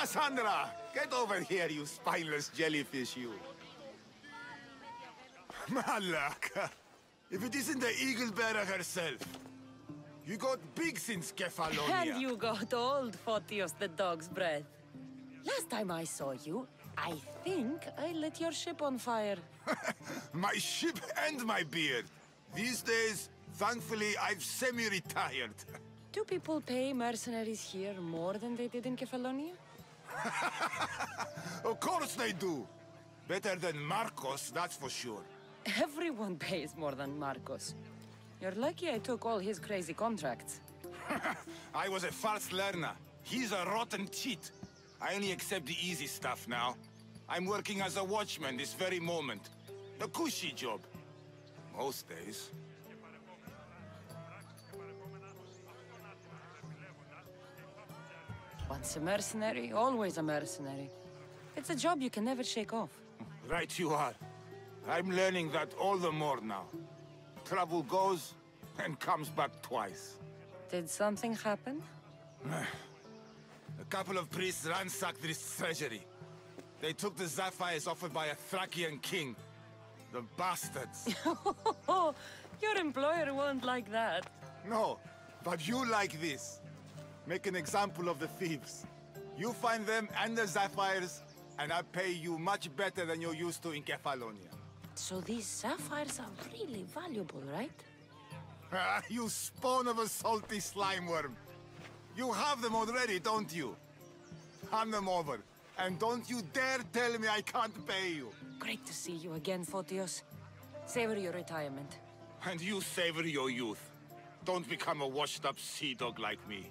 Cassandra! Get over here, you spineless jellyfish, you. Malaka! If it isn't the eagle bearer herself. You got big since Kefalonia. And you got old, Photios the dog's breath. Last time I saw you, I think I lit your ship on fire. my ship and my beard. These days, thankfully, I've semi-retired. Do people pay mercenaries here more than they did in Kefalonia? Of course they do. Better than Markos, that's for sure. Everyone pays more than Markos. You're lucky I took all his crazy contracts. I was a fast learner. He's a rotten cheat. I only accept the easy stuff now. I'm working as a watchman this very moment. The cushy job. Most days. Once a mercenary, always a mercenary. It's a job you can never shake off. Right you are. I'm learning that all the more now. Trouble goes and comes back twice. Did something happen? a couple of priests ransacked this treasury. They took the sapphires offered by a Thracian king. The bastards. Your employer won't like that. No, but you like this. Make an example of the thieves. You find them and the sapphires, and I pay you much better than you're used to in Kefalonia. So these sapphires are really valuable, right? Ah, you spawn of a salty slime worm. You have them already, don't you? Hand them over. And don't you dare tell me I can't pay you. Great to see you again, Photios. Savor your retirement. And you savor your youth. Don't become a washed-up sea dog like me.